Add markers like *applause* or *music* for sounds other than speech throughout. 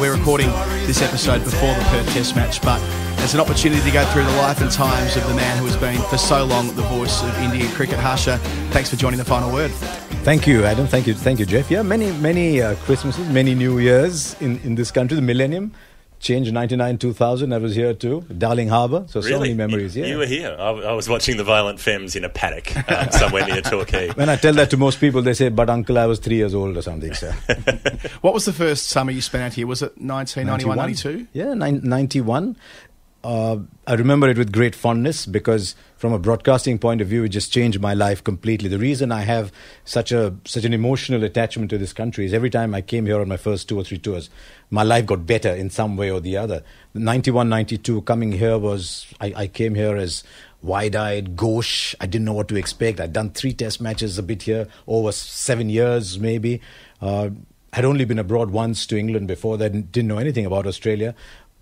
We're recording this episode before the Perth Test match, but it's an opportunity to go through the life and times of the man who has been for so long the voice of Indian cricket. Harsha, thanks for joining the final word. Thank you, Adam. Thank you, thank you, Geoff. Yeah, many, many uh, Christmases, many New Years in, in this country. The millennium changed 99, 2000. I was here too. Darling Harbour. So, really? so many memories. You, yeah. you were here. I, I, was watching the Violent Femmes in a paddock um, *laughs* somewhere near Torquay. When I tell that to most people, they say, but uncle, I was three years old or something, sir. *laughs* what was the first summer you spent out here? Was it 1991, 92? Yeah, 91. Uh, I remember it with great fondness because, from a broadcasting point of view, it just changed my life completely. The reason I have such a such an emotional attachment to this country is every time I came here on my first two or three tours, my life got better in some way or the other. 91, 92, coming here was I, I came here as wide-eyed, gauche. I didn't know what to expect. I'd done three test matches a bit here over seven years, maybe. Uh, had only been abroad once to England before that. Didn't know anything about Australia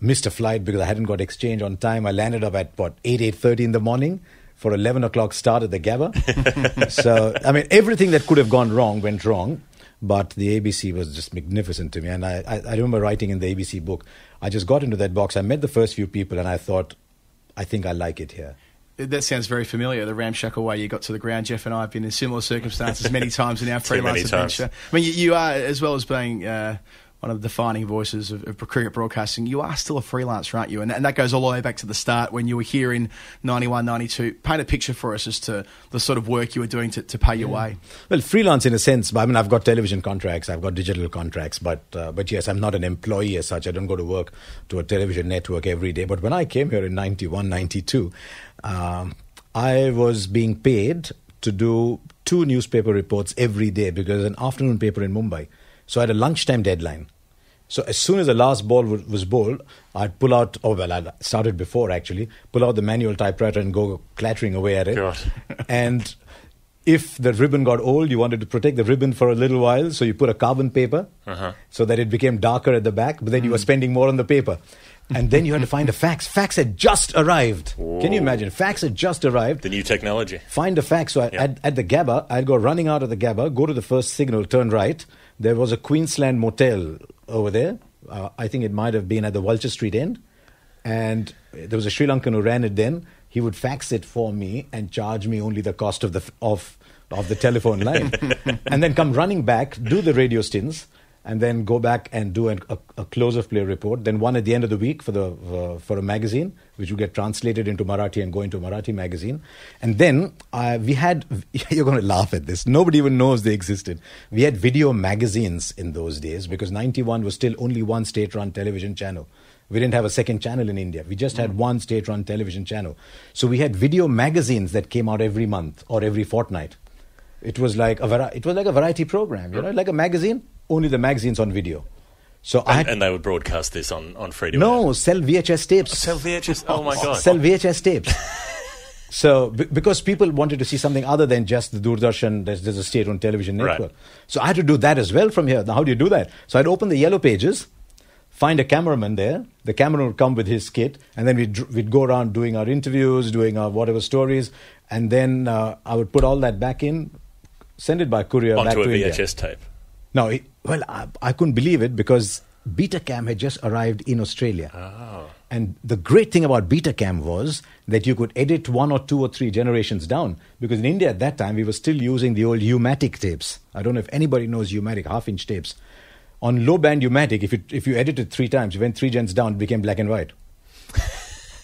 missed a flight because I hadn't got exchange on time. I landed up at what eight eight thirty in the morning for eleven o'clock start at the Gabba. *laughs* so I mean, everything that could have gone wrong went wrong. But the ABC was just magnificent to me, and I, I, I remember writing in the ABC book. I just got into that box. I met the first few people, and I thought, I think I like it here. That sounds very familiar. The ramshackle way you got to the ground. Geoff and I have been in similar circumstances many times in our *laughs* freelance adventure. I mean, you, you, are as well as being. Uh, one of the defining voices of, of, cricket broadcasting. You are still a freelancer, aren't you? And, and, that goes all the way back to the start when you were here in 91, 92. Paint a picture for us as to the sort of work you were doing to, to pay your way. Well, freelance in a sense. I mean, I've got television contracts, I've got digital contracts, but uh, but yes, I'm not an employee as such. I don't go to work to a television network every day. But when I came here in 91, 92, um, I was being paid to do two newspaper reports every day because an afternoon paper in Mumbai. So I had a lunchtime deadline. So as soon as the last ball was bowled, I'd pull out. Oh well, I started before actually. Pull out the manual typewriter and go clattering away at it. God. *laughs* and if the ribbon got old, you wanted to protect the ribbon for a little while, so you put a carbon paper uh-huh. so that it became darker at the back. But then mm. you were hmm. spending more on the paper. And then you had to find a fax. Fax had just arrived. Whoa. Can you imagine? Fax had just arrived. The new technology. Find a fax. So I, at, at the Gabba, I'd go running out of the Gabba, go to the first signal, turn right. There was a Queensland motel over there. Uh, I think it might have been at the Vulture Street end. And there was a Sri Lankan who ran it then. He would fax it for me and charge me only the cost of the of of the telephone *laughs* line, and then come running back, do the radio stints, and then go back and do an, a, a close of play report. Then one at the end of the week for the uh, for a magazine, which would get translated into Marathi and go into Marathi magazine. And then uh, we had *laughs* you're going to laugh at this. Nobody even knows they existed. We had video magazines in those days because 91 was still only one state-run television channel. We didn't have a second channel in India. We just had mm. one state-run television channel. So we had video magazines that came out every month or every fortnight. It was like a vari- it was like a variety program, you know, like a magazine only the magazines on video. So and, I had, and they would broadcast this on on freedom. No, sell VHS tapes. Oh, sell VHS. Oh my god. Sell VHS tapes. *laughs* so b- because people wanted to see something other than just the Doordarshan, there's, there's a state-owned television network. Right. So I had to do that as well from here. Now, how do you do that? So I'd open the yellow pages, find a cameraman there. The cameraman would come with his kit, and then we'd we'd go around doing our interviews, doing our whatever stories, and then uh, I would put all that back in, send it by courier onto back to a VHS India. tape. No, it, well, I, I, couldn't believe it because Betacam had just arrived in Australia. Oh. And the great thing about Betacam was that you could edit one or two or three generations down. Because in India at that time, we were still using the old U-matic tapes. I don't know if anybody knows U-matic, half-inch tapes. On low-band U-matic, if you, if you edited three times, you went three gens down, it became black and white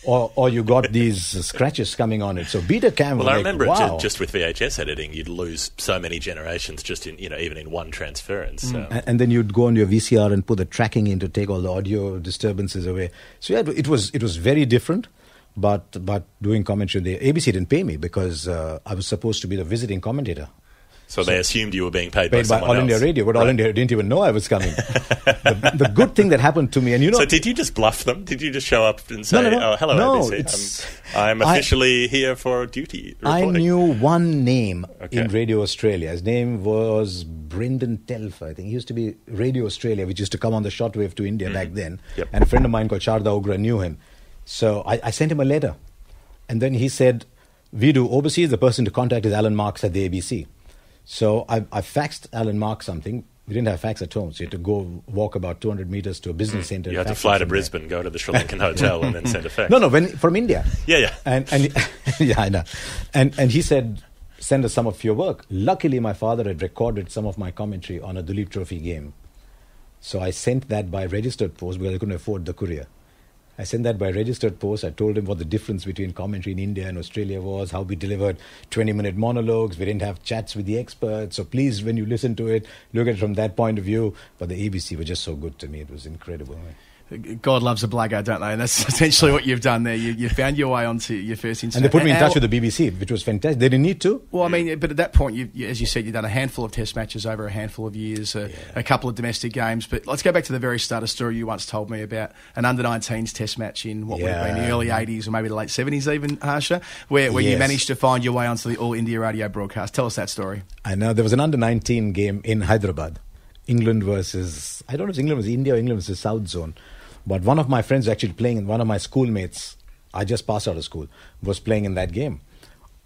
or, or you got these scratches coming on it. So Betacam. Well, I like, remember wow. just with VHS editing, you'd lose so many generations just in you know even in one transference. Mm. So. And, and, then you'd go on your VCR and put the tracking in to take all the audio disturbances away. So yeah, it was it was very different. But but doing commentary, the ABC didn't pay me because uh, I was supposed to be the visiting commentator. So, they assumed you were being paid, paid by, by All else. India Radio, but right. All India didn't even know I was coming. *laughs* the, the, good thing that happened to me, and you know. So did you just bluff them? Did you just show up and say, no, no, no. "Oh, hello, no, ABC. I'm, I'm officially I, here for duty"? Reporting. I knew one name okay. in Radio Australia. His name was Brendan Telfer. I think he used to be Radio Australia, which used to come on the shortwave to India mm-hmm. back then. Yep. And a friend of mine called Sharda Ugra knew him. So I, I sent him a letter, and then he said, "We do overseas. The person to contact is Alan Marks at the ABC." So I, I faxed Alan Mark something. We didn't have fax at home, so you had to go walk about 200 meters to a business mm. center. You had to fly to Brisbane, go to the Sri Lankan hotel, and then send a *laughs* fax. No, no, when, from India. Yeah, yeah. And, and *laughs* yeah, I know. And, and he said, send us some of your work. Luckily, my father had recorded some of my commentary on a Duleep Trophy game. So I sent that by registered post because I couldn't afford the courier. I sent that by registered post. I told him what the difference between commentary in India and Australia was, how we delivered 20 minute monologues. We didn't have chats with the experts. So please, when you listen to it, look at it from that point of view. But the ABC were just so good to me. It was incredible. God loves a blagger, don't they? And that's *laughs* essentially what you've done there. You, you found your way onto your first internet. And they put me in touch with the BBC, which was fantastic. They didn't need to. Well, I mean, but at that point, you, as you said, you've done a handful of test matches over a handful of years, uh, yeah. a couple of domestic games. But let's go back to the very start of story you once told me about an under 19s test match in what yeah. would have been the early 80s or maybe the late 70s, even, Harsha, where, where yes. you managed to find your way onto the All India radio broadcast. Tell us that story. I know. There was an under 19 game in Hyderabad. England versus, I don't know if England was India or England versus South Zone but one of my friends actually playing, in one of my schoolmates, I just passed out of school, was playing in that game.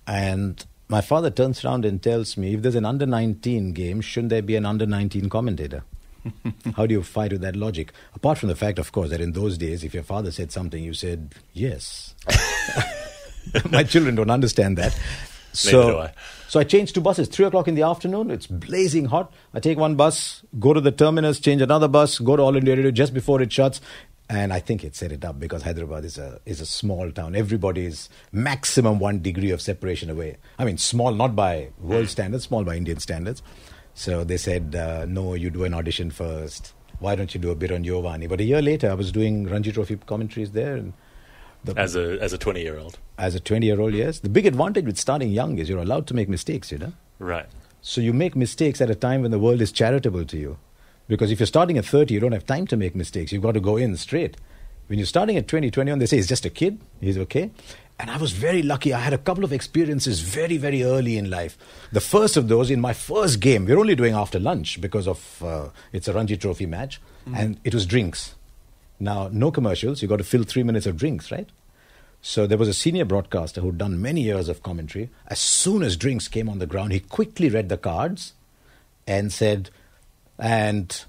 And my father turns around and tells me, if there's an under 19 game, shouldn't there be an under 19 commentator? *laughs* How do you fight with that logic? Apart from the fact, of course, that in those days, if your father said something, you said yes. *laughs* my children don't understand that. So, I. so I changed two buses. Three o'clock in the afternoon. It's blazing hot. I take one bus, go to the terminus, change another bus, go to All India Radio just before it shuts, and I think it set it up because Hyderabad is a is a small town. Everybody is maximum one degree of separation away. I mean, small not by world standards, small by Indian standards. So they said, uh, no, you do an audition first. Why don't you do a bit on Giovanni? But a year later, I was doing Ranji Trophy commentaries there. And the, as a as a twenty year old. As a twenty year old, yes. The big advantage with starting young is you're allowed to make mistakes. You know. Right. So you make mistakes at a time when the world is charitable to you. Because if you're starting at 30, you don't have time to make mistakes. You've got to go in straight. When you're starting at 20, 21, they say he's just a kid. He's okay. And I was very lucky. I had a couple of experiences very, very early in life. The first of those in my first game, we're only doing after lunch because of uh, it's a Ranji Trophy match, mm. and it was drinks. Now, no commercials. You got to fill three minutes of drinks, right? So there was a senior broadcaster who'd done many years of commentary. As soon as drinks came on the ground, he quickly read the cards and said, and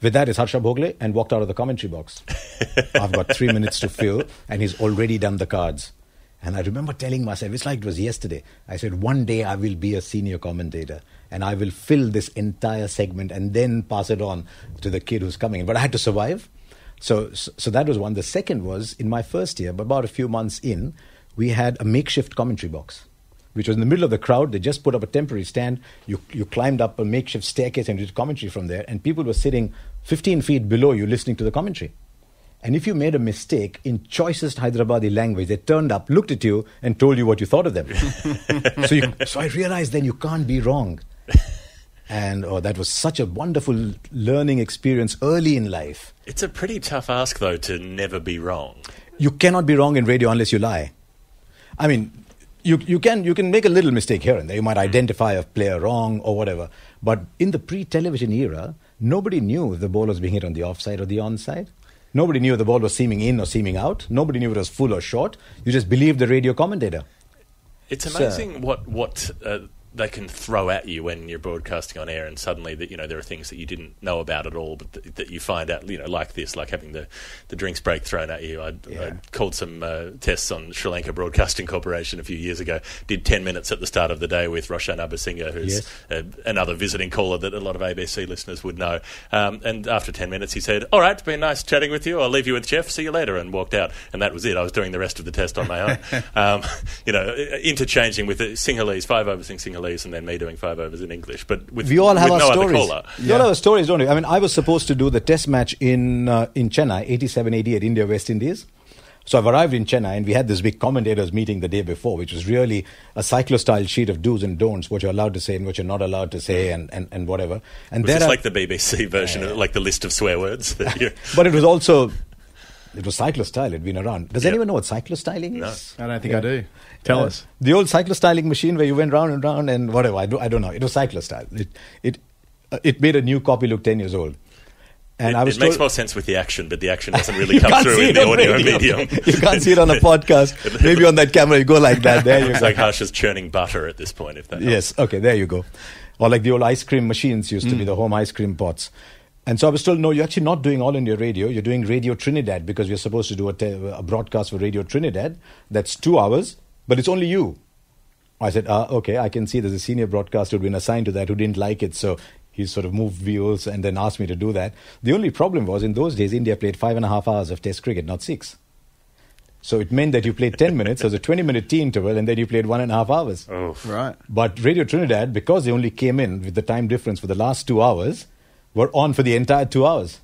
with that is Harsha Bhogle and walked out of the commentary box. *laughs* I've got three minutes to fill, and he's already done the cards. And I remember telling myself, it's like it was yesterday. I said, one day I will be a senior commentator and I will fill this entire segment and then pass it on to the kid who's coming in. But I had to survive. So, so, that was one. The second was in my first year, but about a few months in, we had a makeshift commentary box which was in the middle of the crowd. They just put up a temporary stand. You, you climbed up a makeshift staircase and did commentary from there. And people were sitting 15 feet below you listening to the commentary. And if you made a mistake in choicest Hyderabadi language, they turned up, looked at you, and told you what you thought of them. *laughs* so, you, so I realized then you can't be wrong. And oh, that was such a wonderful learning experience early in life. It's a pretty tough ask, though, to never be wrong. You cannot be wrong in radio unless you lie. I mean, you, you, can, you can make a little mistake here and there. You might identify a player wrong or whatever. But in the pre television era, nobody knew if the ball was being hit on the offside or the onside. Nobody knew if the ball was seaming in or seaming out. Nobody knew if it was full or short. You just believed the radio commentator. It's amazing so, what what uh, they can throw at you when you're broadcasting on air, and suddenly that you know there are things that you didn't know about at all, but th- that you find out, you know, like this, like having the, the drinks break thrown at you. I yeah. called some uh, tests on Sri Lanka Broadcasting Corporation a few years ago. Did ten minutes at the start of the day with Roshan Abeysinghe, who's yes. uh, another visiting caller that a lot of ABC listeners would know. Um, and after ten minutes, he said, "All right, it's been nice chatting with you. I'll leave you with Geoff. See you later," and walked out. And that was it. I was doing the rest of the test on my own. *laughs* um, you know, interchanging with the Sinhalese, five over Sinhalese and then me doing five overs in English. But with, we all have our no stories. We all have our stories, don't we? I mean, I was supposed to do the test match in uh, in Chennai, 87 88, India West Indies. So I've arrived in Chennai and we had this big commentators meeting the day before, which was really a cyclo-style sheet of do's and don'ts, what you're allowed to say and what you're not allowed to say and, and, and whatever. And was this like the BBC version, uh, of, like the list of swear words? *laughs* but it was also it was cyclostyle. It'd been around. Does yep. anyone know what cyclostyling is? No. I don't think yeah. I do. Tell uh, us. The old cyclostyling machine where you went round and round and whatever. I, do, I don't know. It was cyclostyle. It, it, uh, it made a new copy look 10 years old. And it, I was it makes more sense with the action, but the action doesn't really *laughs* come through in the audio medium. *laughs* you can't see it on a *laughs* podcast. Maybe on that camera, you go like that. There you it's go. like Harsha's churning butter at this point. If that yes, okay, there you go. or like the old ice cream machines used mm. to be, mm. the home ice cream pots. And so I was told, no, you're actually not doing All India Radio. You're doing Radio Trinidad because we're supposed to do a, te- a broadcast for Radio Trinidad. That's two hours, but it's only you. I said, uh, okay, I can see there's a senior broadcaster who'd been assigned to that who didn't like it. So he sort of moved wheels and then asked me to do that. The only problem was in those days, India played five and a half hours of Test cricket, not six. So it meant that you played 10 *laughs* minutes, there was a 20 minute tea interval, and then you played one and a half hours. Oh, right. But Radio Trinidad, because they only came in with the time difference for the last two hours, were on for the entire two hours.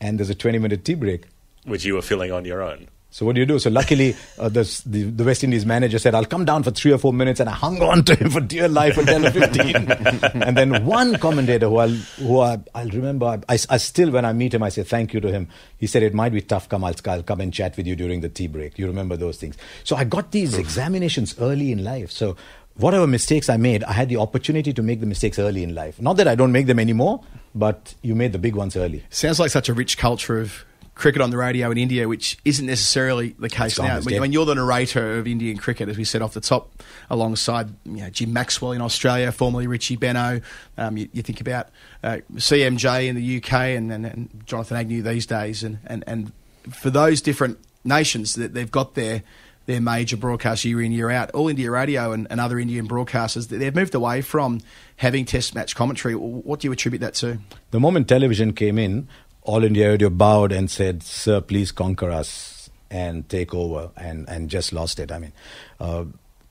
And there's a 20 minute tea break. Which you were filling on your own. So what do you do? So luckily, uh, the, the West Indies manager said, "I'll come down for three or four minutes," and I hung on to him for dear life until 15. *laughs* and then one commentator who I'll who I, will remember, I, I, still when I meet him, I say thank you to him. He said, "It might be tough, come I'll, I'll come and chat with you during the tea break." You remember those things? So I got these examinations early in life. So whatever mistakes I made, I had the opportunity to make the mistakes early in life. Not that I don't make them anymore, but you made the big ones early. Sounds like such a rich culture of cricket on the radio in India, which isn't necessarily the case now. When, when, you're the narrator of Indian cricket, as we said off the top, alongside you know, Jim Maxwell in Australia, formerly Richie Benaud, um, you, you, think about uh, CMJ in the UK and, and, and, Jonathan Agnew these days, and, and, and for those different nations that they've got their their major broadcast year in year out. All India Radio and, and other Indian broadcasters they've moved away from having Test match commentary. What do you attribute that to? The moment television came in, all India Radio bowed and said, Sir, please conquer us and take over, and, and just lost it. I mean, uh,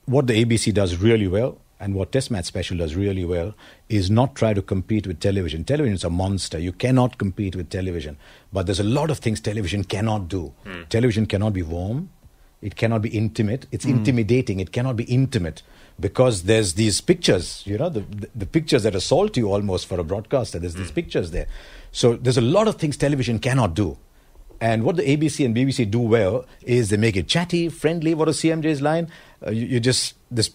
what the ABC does really well and what Test Match Special does really well is not try to compete with television. Television is a monster. You cannot compete with television. But there's a lot of things television cannot do. Mm. Television cannot be warm. It cannot be intimate. It's mm. intimidating. It cannot be intimate because there's these pictures, you know, the, the, the, pictures that assault you almost for a broadcaster. There's mm. these pictures there. So there's a lot of things television cannot do. And what the ABC and BBC do well is they make it chatty, friendly. What is CMJ's line? Uh, you, you, just this,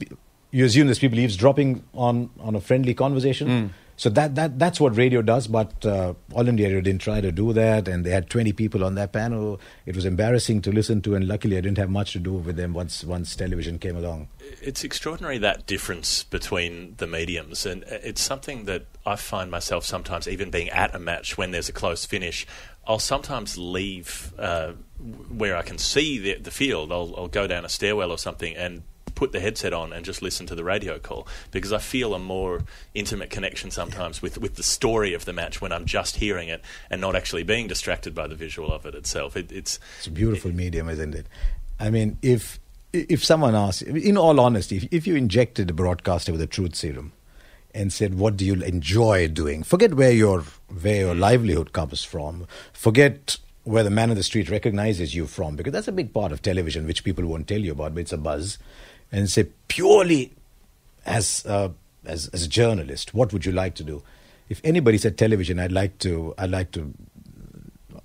you assume there's people eavesdropping on on a friendly conversation. Mm. So that, that that's what radio does, but uh, All India Radio didn't try to do that, and they had 20 people on that panel. It was embarrassing to listen to, and luckily I didn't have much to do with them once once television came along. It's extraordinary that difference between the mediums, and it's something that I find myself sometimes even being at a match when there's a close finish. I'll sometimes leave uh, where I can see the, the field. I'll, I'll go down a stairwell or something and put the headset on and just listen to the radio call because I feel a more intimate connection sometimes with, with the story of the match when I'm just hearing it and not actually being distracted by the visual of it itself. It, it's it's a beautiful it, medium, isn't it? I mean, if if someone asks, in all honesty, if, if you injected a broadcaster with a truth serum and said, "What do you enjoy doing?" Forget where your where your mm. livelihood comes from. Forget where the man on the street recognizes you from, because that's a big part of television, which people won't tell you about, but it's a buzz and say purely as as as a journalist, what would you like to do? If anybody said television, I'd like to I'd like to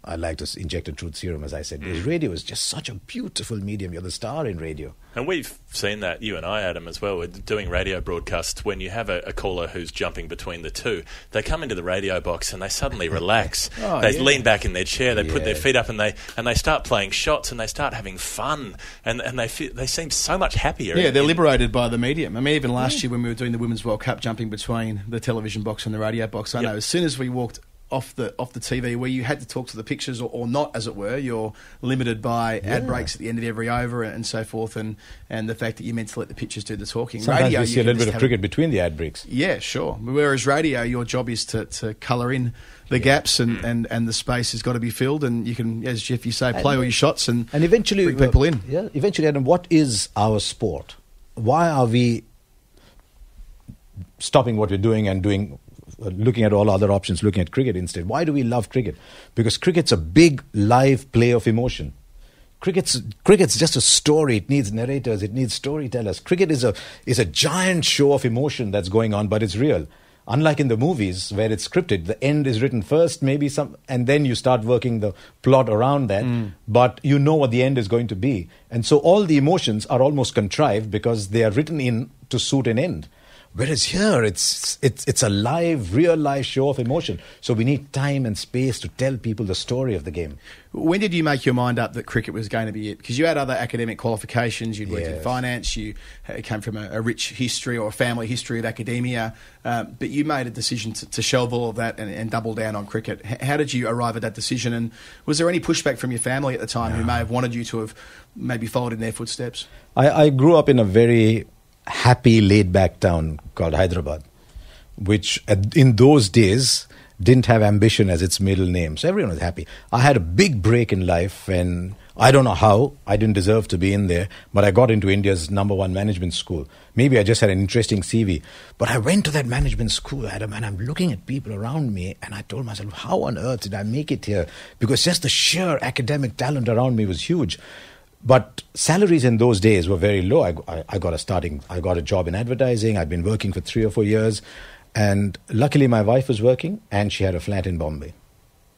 I like to inject a truth serum, as I said, because mm. radio is just such a beautiful medium. You're the star in radio. And we've seen that, you and I, Adam, as well. We're doing radio broadcasts. When you have a, a, caller who's jumping between the two, they come into the radio box and they suddenly *laughs* relax. oh, they yeah. lean back in their chair, they yeah. put their feet up, and they and they start playing shots and they start having fun. And and they feel, they seem so much happier. Yeah, they're liberated by the medium. I mean, even last yeah. year when we were doing the Women's World Cup, jumping between the television box and the radio box, I yep. know as soon as we walked off the off the TV where you had to talk to the pictures or, or not, as it were. You're limited by yeah. ad breaks at the end of every over and so forth, and, and the fact that you're meant to let the pictures do the talking. Sometimes radio, you see a little bit of cricket between the ad breaks. Yeah, sure. Whereas radio, your job is to, to colour in the yeah. gaps and, and, and the space has got to be filled, and you can, as Geoff you say, play and, all your shots and and eventually bring people in. Yeah, eventually, Adam, what is our sport? Why are we stopping what we're doing and doing looking at all other options, looking at cricket instead. Why do we love cricket? Because cricket's a big live play of emotion. Cricket's cricket's just a story. It needs narrators. It needs storytellers. Cricket is a is a giant show of emotion that's going on, but it's real. Unlike in the movies where it's scripted, the end is written first, maybe some, and then you start working the plot around that. Mm. But you know what the end is going to be, and so all the emotions are almost contrived because they are written in to suit an end. Whereas here, it's, it's, it's a live, real life show of emotion. So we need time and space to tell people the story of the game. When did you make your mind up that cricket was going to be it? Because you had other academic qualifications, you'd worked yes. in finance, you came from a, a, rich history or a family history of academia, um, but you made a decision to, to shelve all of that and, and, double down on cricket. H- how did you arrive at that decision? And was there any pushback from your family at the time no. who may have wanted you to have maybe followed in their footsteps? I, I grew up in a very happy, laid back town called Hyderabad, which in those days didn't have ambition as its middle name. So everyone was happy. I had a big break in life, and I don't know how. I didn't deserve to be in there, but I got into India's number one management school. Maybe I just had an interesting CV. But I went to that management school, Adam, and I'm looking at people around me, and I told myself, how on earth did I make it here? Because just the sheer academic talent around me was huge. But salaries in those days were very low. I, I, I, got a starting, I got a job in advertising. I'd been working for three or four years, and luckily my wife was working, and she had a flat in Bombay.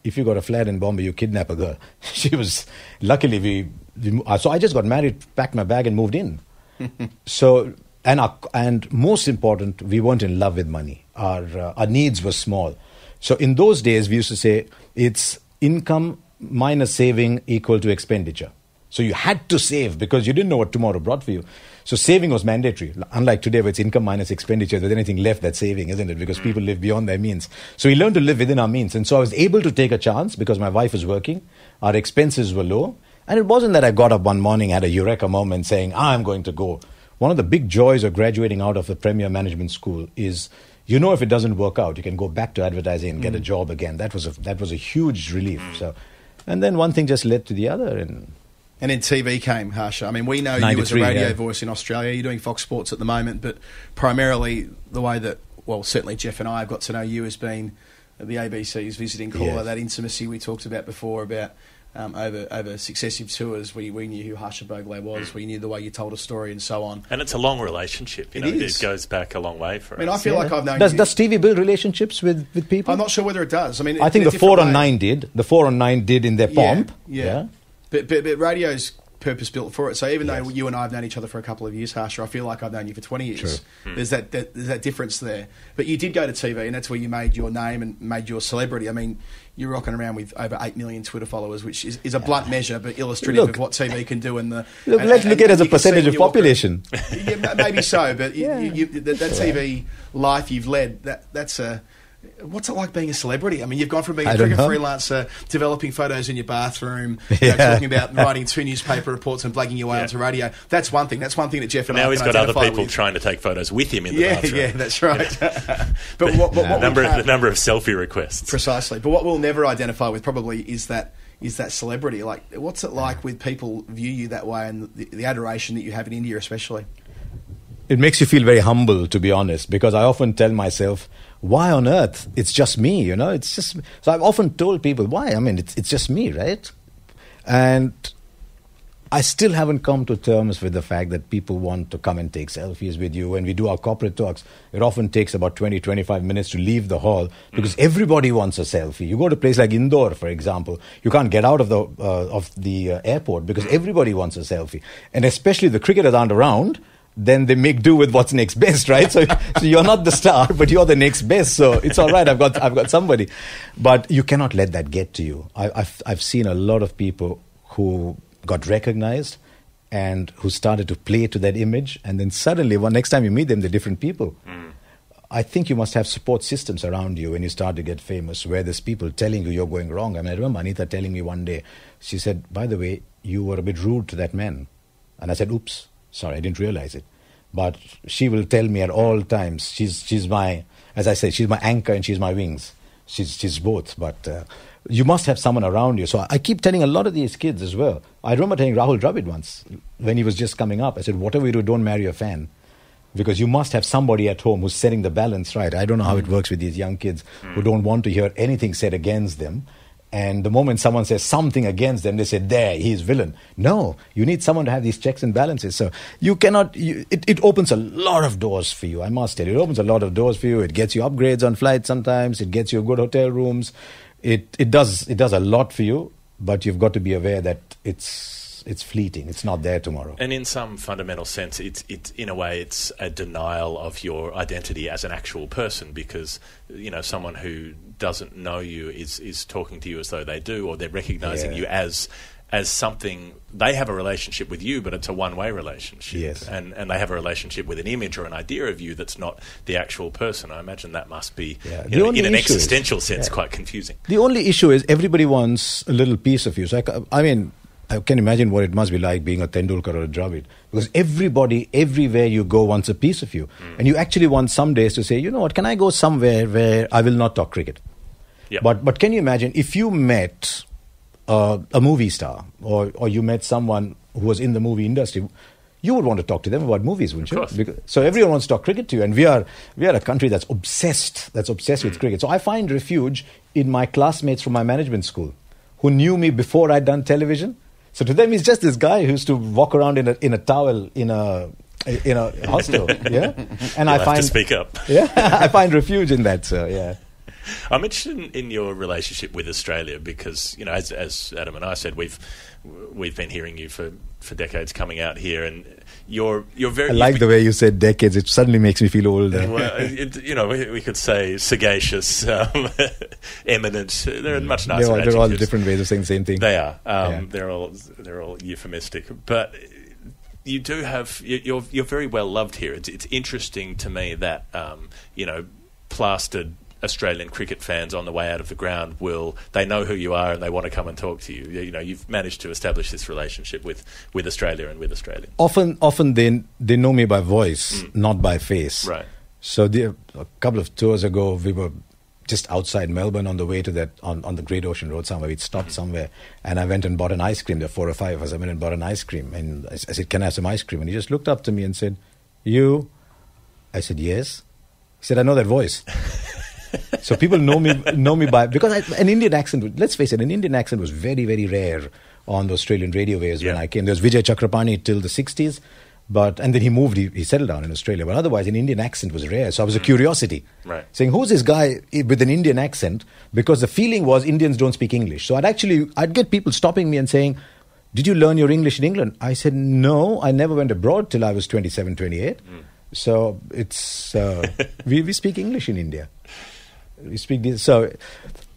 If you got a flat in Bombay, you kidnap a girl. *laughs* she was luckily we, we, so I just got married, packed my bag, and moved in. *laughs* so and our, and most important, we weren't in love with money. Our uh, our needs were small. So in those days, we used to say it's income minus saving equal to expenditure. So you had to save because you didn't know what tomorrow brought for you. So saving was mandatory. Unlike today where it's income minus expenditure, there's anything left that's saving, isn't it? Because people live beyond their means. So we learned to live within our means. And so I was able to take a chance because my wife was working. Our expenses were low. And it wasn't that I got up one morning, had a eureka moment saying, I'm going to go. One of the big joys of graduating out of the premier management school is you know if it doesn't work out, you can go back to advertising and get mm. a job again. That was a, that was a huge relief. So, and then one thing just led to the other. And and then TV came, Harsha. I mean, we know you as a radio yeah. voice in Australia. You're doing Fox Sports at the moment, but primarily the way that, well, certainly Geoff and I have got to know you has been the ABC's visiting caller, yes. that intimacy we talked about before about um, over over successive tours. We, we knew who Harsha Bhogle was. We knew the way you told a story and so on. And it's a long relationship. You it know, is. It goes back a long way for I mean, us. I feel yeah. like I've known. Does, does TV build relationships with, with people? I'm not sure whether it does. I mean, I think the four on nine did. The four on nine did in their pomp. Yeah. yeah. But, but, but radio's purpose built for it. So even yes. though you and I have known each other for a couple of years, Harsha, I feel like I've known you for 20 years. Hmm. There's that, that, there's that difference there. But you did go to TV, and that's where you made your name and made your celebrity. I mean, you're rocking around with over 8 million Twitter followers, which is, is a blunt measure, but illustrative look, of what TV can do. In the look, and, let's look at it as a percentage of population. *laughs* yeah, maybe so, but *laughs* yeah. you, you, that, that TV life you've led, that that's a What's it like being a celebrity? I mean, you've gone from being a cricket freelancer, developing photos in your bathroom, yeah. *laughs* you know, talking about writing two newspaper reports and blagging your way yeah. onto radio. That's one thing. That's one thing that Geoff and now I he's got other people with. trying to take photos with him in the yeah, bathroom. Yeah, that's right. *laughs* *laughs* but what, what, what number, the number of selfie requests precisely. But what we'll never identify with probably is that is that celebrity. Like, what's it like with people view you that way and the, the adoration that you have in India, especially? It makes you feel very humble, to be honest, because I often tell myself why on earth it's just me you know? It's just so i've often told people why? I mean it's, it's just me right? And i still haven't come to terms with the fact that people want to come and take selfies with you. When we do our corporate talks it often takes about 20 25 minutes to leave the hall because mm. everybody wants a selfie. You go to a place like indore for example you can't get out of the uh, of the uh, airport because everybody wants a selfie. And especially the cricketers aren't around then they make do with what's next best, right? So, *laughs* so you're not the star, but you're the next best. So it's all right. I've got, I've got somebody, but you cannot let that get to you. I, have I've seen a lot of people who got recognized and who started to play to that image, and then suddenly, one next time you meet them, they're different people. Mm. I think you must have support systems around you when you start to get famous, where there's people telling you you're going wrong. I mean, I remember Anita telling me one day, she said, "By the way, you were a bit rude to that man," and I said, "Oops." Sorry, I didn't realize it. But she will tell me at all times. She's she's my, as I say, she's my anchor and she's my wings. She's she's both. But uh, you must have someone around you. So I keep telling a lot of these kids as well. I remember telling Rahul Dravid once when he was just coming up. I said, whatever you do, don't marry a fan because you must have somebody at home who's setting the balance right. I don't know how it works with these young kids who don't want to hear anything said against them. And the moment someone says something against them, they say, there, he's villain. No, you need someone to have these checks and balances. So you cannot, you, it, it opens a lot of doors for you, I must tell you. It opens a lot of doors for you. It gets you upgrades on flights sometimes. It gets you good hotel rooms. It, it, does, it does a lot for you, but you've got to be aware that it's it's fleeting. It's not there tomorrow. And in some fundamental sense, it's it's in a way it's a denial of your identity as an actual person because you know someone who doesn't know you is is talking to you as though they do, or they're recognizing yeah. you as as something they have a relationship with you, but it's a one-way relationship. Yes. And and they have a relationship with an image or an idea of you that's not the actual person. I imagine that must be, yeah. know, in an existential is, sense, yeah. quite confusing. The only issue is everybody wants a little piece of you. So I, I mean, I can imagine what it must be like being a Tendulkar or a Dravid. Because everybody, everywhere you go, wants a piece of you. Mm. And you actually want some days to say, you know what, can I go somewhere where I will not talk cricket? Yep. But, but can you imagine if you met uh, a movie star or, or you met someone who was in the movie industry, you would want to talk to them about movies, wouldn't you? Because, so everyone wants to talk cricket to you, and we are we are a country that's obsessed that's obsessed mm. with cricket. So I find refuge in my classmates from my management school, who knew me before I'd done television. So to them, he's just this guy who used to walk around in a in a towel in a in a hostel. *laughs* yeah, and You'll I find speak up. *laughs* yeah, I find refuge in that. So yeah. I'm interested in, in, your relationship with Australia because you know, as, as Adam and I said, we've we've been hearing you for, for decades coming out here, and you're you're very. I like the way you said decades. It suddenly makes me feel older. Well, it, you know, we, we, could say sagacious, um, *laughs* eminent. They're much nicer. They're all, they're all, different ways of saying the same thing. They are. Um, yeah. They're all they're all euphemistic, but you do have you're you're very well loved here. It's it's interesting to me that um, you know plastered Australian cricket fans on the way out of the ground will they know who you are and they want to come and talk to you. You know, you've managed to establish this relationship with, with Australia and with Australians. Often, often they they know me by voice, mm. not by face. Right. So the, a couple of tours ago, we were just outside Melbourne on the way to that on, on the Great Ocean Road somewhere. We'd stopped mm-hmm. somewhere, and I went and bought an ice cream. There were four or five of us. I went and bought an ice cream, and I, I said, "Can I have some ice cream?" And he just looked up to me and said, "You?" I said, "Yes." He said, "I know that voice." *laughs* so people know me know me by because I, an Indian accent. Let's face it, an Indian accent was very very rare on the Australian radio waves yeah. when I came. There was Vijay Chakrapani till the '60s, but and then he moved. He, he, settled down in Australia. But otherwise, an Indian accent was rare. So I was a mm. curiosity, right. saying, "Who's this guy with an Indian accent?" Because the feeling was Indians don't speak English. So I'd actually I'd get people stopping me and saying. Did you learn your English in England? I said, no, I never went abroad till I was 27, 28. Mm. So it's, uh, *laughs* we, we speak English in India we speak. So,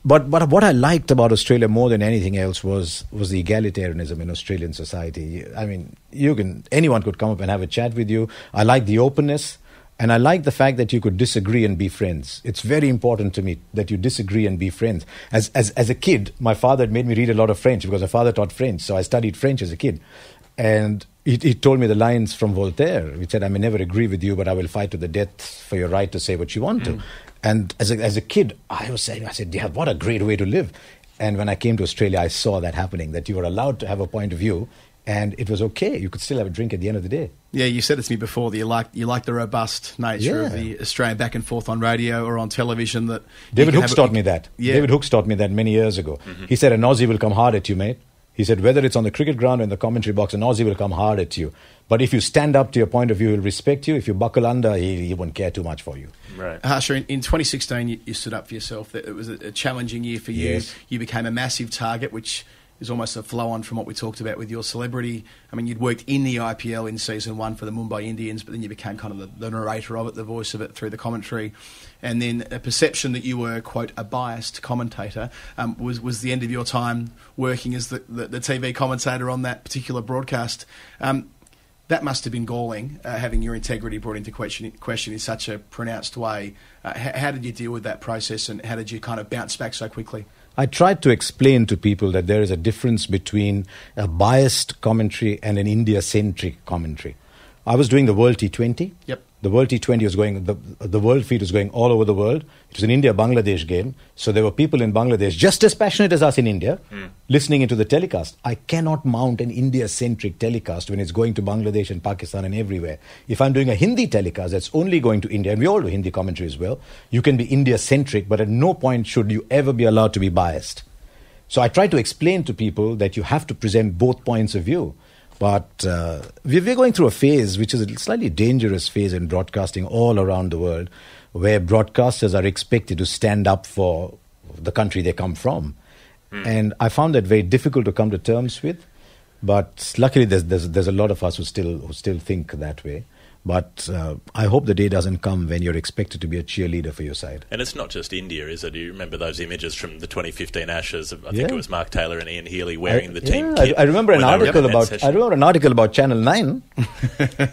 but but what I liked about Australia more than anything else was was the egalitarianism in Australian society. I mean, you can anyone could come up and have a chat with you. I like the openness. And I like the fact that you could disagree and be friends. It's very important to me that you disagree and be friends. As, as, as a kid, my father had made me read a lot of French because my father taught French. So I studied French as a kid. And he, he told me the lines from Voltaire. He said, I may never agree with you, but I will fight to the death for your right to say what you want mm. And as a, as a kid, I was saying, I said, yeah, what a great way to live. And when I came to Australia, I saw that happening, that you were allowed to have a point of view and it was okay. You could still have a drink at the end of the day. Yeah, you said it to me before that you like you like the robust nature yeah. of the Australian back and forth on radio or on television. That David Hookes taught me that. Yeah. David Hookes taught me that many years ago. Mm-hmm. He said an Aussie will come hard at you, mate. He said whether it's on the cricket ground or in the commentary box, an Aussie will come hard at you. But if you stand up to your point of view, he'll respect you. If you buckle under, he, he won't care too much for you. Right. Harsha, in, in 2016, you, you, stood up for yourself. It was a, a challenging year for you. Yes. You became a massive target, which is almost a flow on from what we talked about with your celebrity. I mean, you'd worked in the IPL in season one for the Mumbai Indians, but then you became kind of the, the, narrator of it, the voice of it through the commentary. And then a perception that you were, quote, a biased commentator um, was, was the end of your time working as the, the, the TV commentator on that particular broadcast. Um, that must have been galling, uh, having your integrity brought into question, question in such a pronounced way. Uh, how, how did you deal with that process and how did you kind of bounce back so quickly? I tried to explain to people that there is a difference between a biased commentary and an India centric commentary. I was doing the World T20. Yep. The World T20 was going, the, the World feed was going all over the world. It was an India Bangladesh game. So there were people in Bangladesh just as passionate as us in India mm. listening into the telecast. I cannot mount an India centric telecast when it's going to Bangladesh and Pakistan and everywhere. If I'm doing a Hindi telecast that's only going to India, and we all do Hindi commentary as well, you can be India centric, but at no point should you ever be allowed to be biased. So I try to explain to people that you have to present both points of view. But uh, we're going through a phase which is a slightly dangerous phase in broadcasting all around the world, where broadcasters are expected to stand up for the country they come from. Mm. And I found that very difficult to come to terms with. But luckily, there's, there's, there's a lot of us who still, who still think that way. But uh, I hope the day doesn't come when you're expected to be a cheerleader for your side. And it's not just India, is it? Do you remember those images from the 2015 Ashes? I think yeah. it was Mark Taylor and Ian Healy wearing I, the team yeah, I, I, remember an article about. I remember an article about Channel Nine *laughs*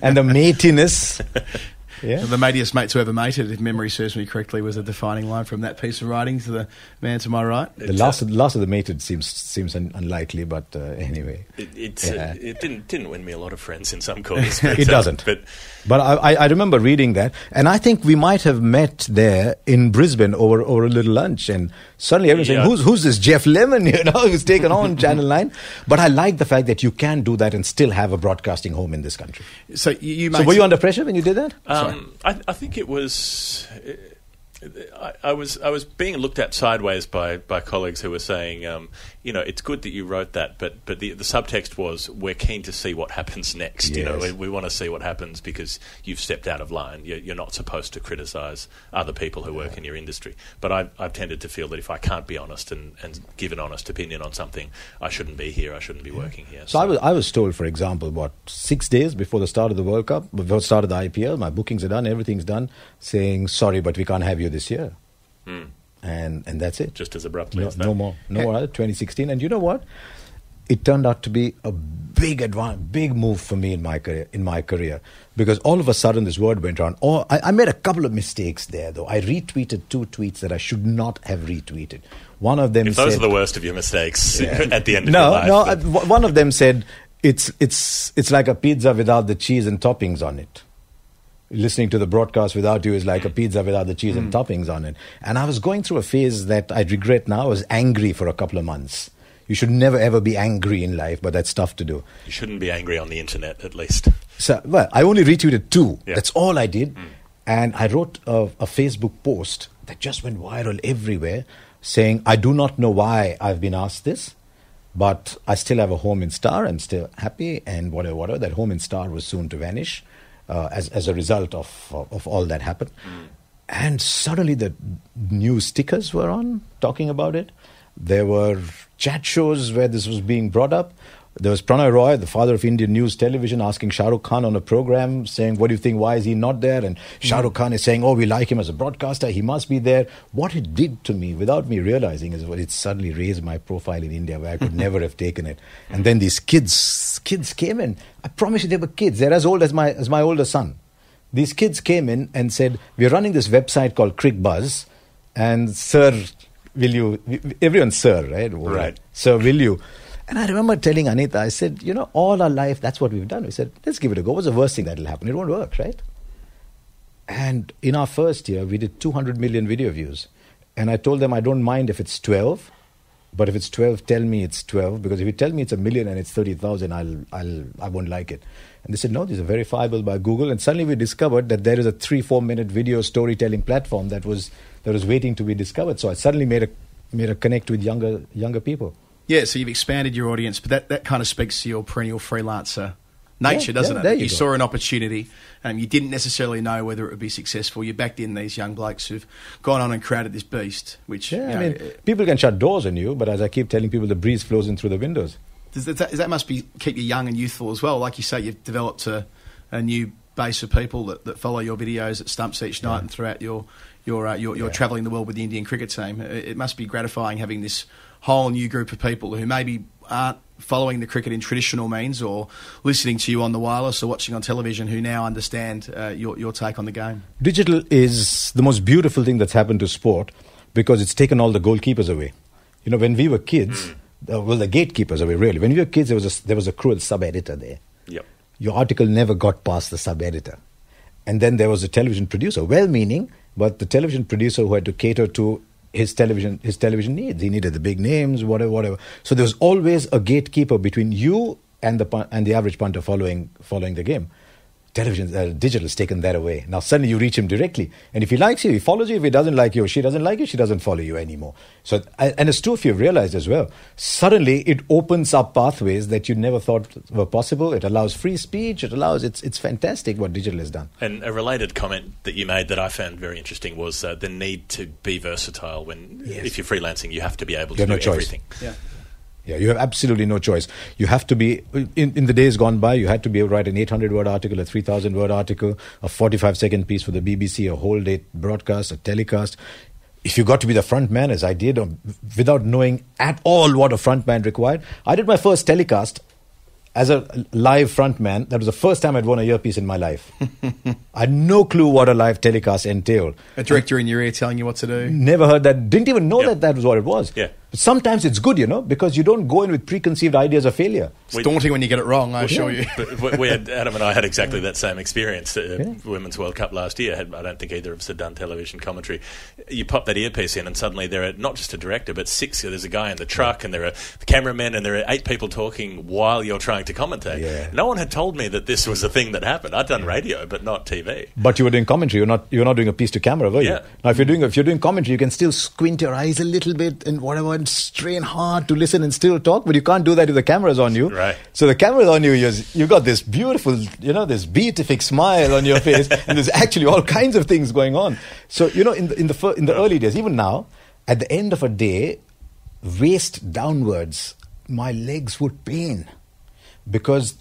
and the matiness *laughs* Yeah. The matiest mate to ever mated, if memory serves me correctly, was a defining line from that piece of writing to the man to my right. The last, of, last of the mated seems seems un- unlikely, but uh, anyway, it, yeah. uh, it didn't didn't win me a lot of friends in some quarters. *laughs* it doesn't. but but I, I remember reading that, and I think we might have met there in Brisbane over over a little lunch, and suddenly everyone's yeah. saying, "Who's who's this Geoff Lemon?" *laughs* You know, who's taken on *laughs* Channel Nine. But I like the fact that you can do that and still have a broadcasting home in this country. So you, you so were you under pressure when you did that? Um, I, I, think it was. I, I, was I was being looked at sideways by, by colleagues who were saying, um, you know, it's good that you wrote that, but but the, the subtext was we're keen to see what happens next. Yes. You know, we, we, want to see what happens because you've stepped out of line. You're, you're not supposed to criticise other people who work in your industry. But I've, I've tended to feel that if I can't be honest and, and give an honest opinion on something, I shouldn't be here. I shouldn't be yeah. working here. So, so, I was I was told, for example, what six days before the start of the World Cup, before the start of the IPL, my bookings are done, everything's done, saying sorry, but we can't have you this year. Mm. And and that's it. Just as abruptly no, as no more, no more. 2016, and you know what? It turned out to be a big advance, big move for me in my career. In my career, because all of a sudden this word went around. Oh, I, I made a couple of mistakes there, though. I retweeted two tweets that I should not have retweeted. One of them. If those said, are the worst of your mistakes yeah. *laughs* at the end of no, your life. No, no. Uh, one of them said it's it's it's like a pizza without the cheese and toppings on it listening to the broadcast without you is like a pizza without the cheese mm. and toppings on it. And I was going through a phase that I regret now. I was angry for a couple of months. You should never ever be angry in life, but that's tough to do. You shouldn't be angry on the internet, at least. So, well, I only retweeted two. Yeah. That's all I did. Mm. And I wrote a, a Facebook post that just went viral everywhere saying, I do not know why I've been asked this, but I still have a home in Star. I'm still happy, and whatever, whatever. That home in Star was soon to vanish uh, as, as a result of, of all that happened. And suddenly the news stickers were on talking about it. There were chat shows where this was being brought up. There was Prannoy Roy, the father of Indian news television, asking Shah Rukh Khan on a program, saying, What do you think? Why is he not there? And hmm. Shah Rukh Khan is saying, Oh, we like him as a broadcaster. He must be there. What it did to me, without me realizing, is what it suddenly raised my profile in India where I could *laughs* never have taken it. And then these kids, kids came in. I promise you, they were kids. They're as old as my, as my older son. These kids came in and said, We're running this website called Cricbuzz. And, sir, will you, everyone's sir, right? Right. Sir, will you? And I remember telling Anita, I said, you know, all our life, that's what we've done. We said, let's give it a go. What's the worst thing that'll happen? It won't work, right? And in our first year, we did 200 million video views. And I told them, I don't mind if it's 12, but if it's 12, tell me it's 12. Because if you tell me it's a million and it's 30,000, I'll, I'll, I won't like it. And they said, no, these are verifiable by Google. And suddenly we discovered that there is a three, four minute video storytelling platform that was, that was waiting to be discovered. So I suddenly made a, made a connect with younger, younger people. Yeah, so you've expanded your audience, but that, that kind of speaks to your perennial freelancer nature, yeah, doesn't yeah, it? You, you saw an opportunity, and you didn't necessarily know whether it would be successful. You backed in these young blokes who've gone on and created this beast. Which yeah, you know, I mean, people can shut doors on you, but as I keep telling people, the breeze flows in through the windows. Does that, that must be keep you young and youthful as well. Like you say, you've developed a, a new base of people that, that follow your videos at stumps each night yeah. and throughout your you're uh, you're, you're travelling the world with the Indian cricket team. It, it must be gratifying having this whole new group of people who maybe aren't following the cricket in traditional means or listening to you on the wireless or watching on television who now understand uh, your, your take on the game? Digital is the most beautiful thing that's happened to sport because it's taken all the goalkeepers away. You know, when we were kids, uh, well, the gatekeepers away, really. When we were kids, there was a, there was a cruel sub editor there. Yep. Your article never got past the sub editor. And then there was a television producer, well meaning, but the television producer who had to cater to his television his television needs. He needed the big names, whatever, whatever. So there was always a gatekeeper between you and the and the average punter following following the game television, uh, digital has taken that away. Now suddenly you reach him directly, and if he likes you, he follows you. If he doesn't like you, or she doesn't like you, she doesn't follow you anymore. So, and it's true if you've realized as well. Suddenly, it opens up pathways that you never thought were possible. It allows free speech. It allows it's it's fantastic what digital has done. And a related comment that you made that I found very interesting was uh, the need to be versatile. When yes. if you're freelancing, you have to be able to do no everything. Yeah. Yeah, you have absolutely no choice. You have to be, in, in the days gone by, you had to be able to write an 800 word article, a 3,000 word article, a 45 second piece for the BBC, a whole day broadcast, a telecast. If you got to be the front man, as I did, um, without knowing at all what a front man required, I did my first telecast as a live front man. that was the first time I'd worn a earpiece in my life. *laughs* I had no clue what a live telecast entailed. A director in your ear telling you what to do. Never heard that. Didn't even know yep. that that was what it was. Yeah. But sometimes it's good, you know, because you don't go in with preconceived ideas of failure. It's we, daunting when you get it wrong, I assure yeah. you. *laughs* But we had, Adam and I had exactly that same experience. Uh, yeah. Women's World Cup last year. I don't think either of us had done television commentary. You pop that earpiece in, and suddenly there are not just a director, but six. There's a guy in the truck, and there are cameramen, and there are eight people talking while you're trying to commentate. Yeah. No one had told me that this was a thing that happened. I'd done radio, but not TV. But you were doing commentary. You're not. You're not doing a piece to camera, were you? Yeah. Now, if you're doing if you're doing commentary, you can still squint your eyes a little bit and whatever, and strain hard to listen and still talk, but you can't do that if the camera's on you. Right. So the camera's on you, you've got this beautiful, you know, this beatific smile on your face, *laughs* and there's actually all kinds of things going on. So, you know, in the, in the, in the early days, even now, at the end of a day, waist downwards, my legs would pain because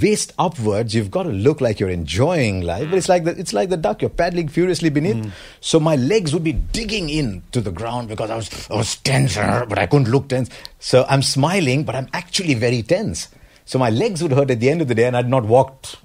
waist upwards, you've got to look like you're enjoying life. But it's like the, it's like the duck, you're paddling furiously beneath. Mm. So my legs would be digging in to the ground because I was, I was tense, but I couldn't look tense. So I'm smiling, but I'm actually very tense. So my legs would hurt at the end of the day, and I'd not walked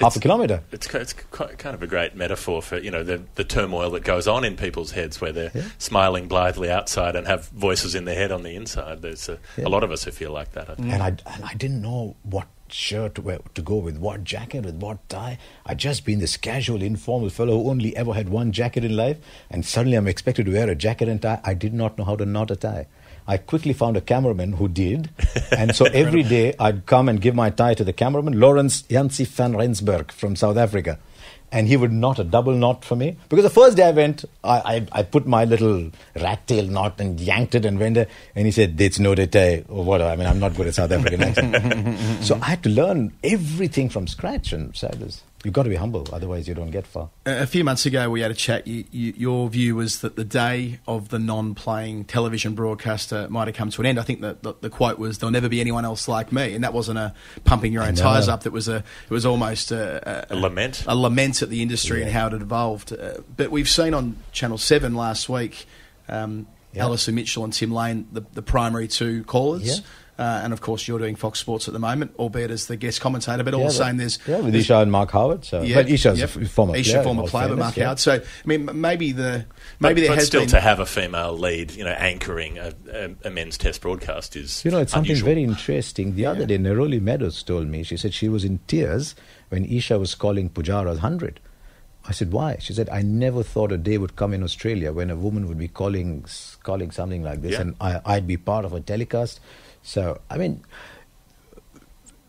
half it's, a kilometre. It's, it's kind of a great metaphor for you know the, the turmoil that goes on in people's heads, where they're yeah. smiling blithely outside and have voices in their head on the inside. There's a, yeah. a lot of us who feel like that. I and I and I didn't know what shirt to, wear, to go with what jacket, with what tie. I'd just been this casual, informal fellow who only ever had one jacket in life, and suddenly I'm expected to wear a jacket and tie. I did not know how to knot a tie. I quickly found a cameraman who did, *laughs* and so every day I'd come and give my tie to the cameraman, Lawrence Jansi van Rensburg from South Africa and he would knot a double knot for me. Because the first day I went, I, I, I put my little rat tail knot and yanked it and went there, and he said, It's no detail, or whatever. I mean, I'm not good at South African accent. *laughs* so I had to learn everything from scratch, and so was, You've got to be humble, otherwise you don't get far. A few months ago, we had a chat. You, you, your view was that the day of the non-playing television broadcaster might have come to an end. I think that the, the, quote was, "There'll never be anyone else like me," and that wasn't a pumping your own tyres up. That was a, it was almost a, a, a lament, a lament at the industry yeah. and how it had evolved. Uh, but we've seen on Channel Seven last week, um, yeah. Alison Mitchell and Tim Lane, the, the primary two callers. Yeah uh, and of course, you're doing Fox Sports at the moment, albeit as the guest commentator. But all yeah, the same, there's yeah, with Isa and Mark Howard. So, yeah, but Isa's yep. a former Isa, player, former player, but Mark yeah. Howard. So, I mean, maybe the maybe but, there but has still been... to have a female lead, you know, anchoring a, a, a men's Test broadcast is you know, it's unusual. something very interesting. The yeah. other day, Neroli Meadows told me she said she was in tears when Isa was calling Pujara's hundred. I said, why? She said, I never thought a day would come in Australia when a woman would be calling calling something like this, and I, I'd be part of a telecast. So, I mean,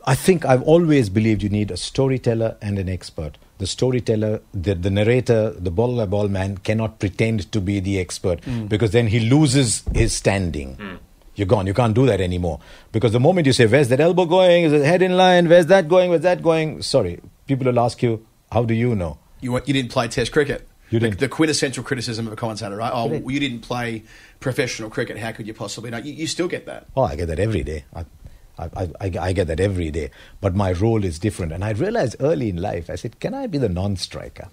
I think I've always believed you need a storyteller and an expert. The storyteller, the, the narrator, the ball ball man cannot pretend to be the expert mm. because then he loses his standing. Mm. You're gone. You can't do that anymore. Because the moment you say, Where's that elbow going? Is the head in line? Where's that going? Where's that going? Sorry. People will ask you, How do you know? You, you didn't play Test cricket. You. The, the quintessential criticism of a commentator, right? Oh, well, you didn't play professional cricket. How could you possibly know? You, you still get that. Oh, I get that every day. I, I, I, I, get that every day, but my role is different. And I realized early in life, I said, can I be the non striker?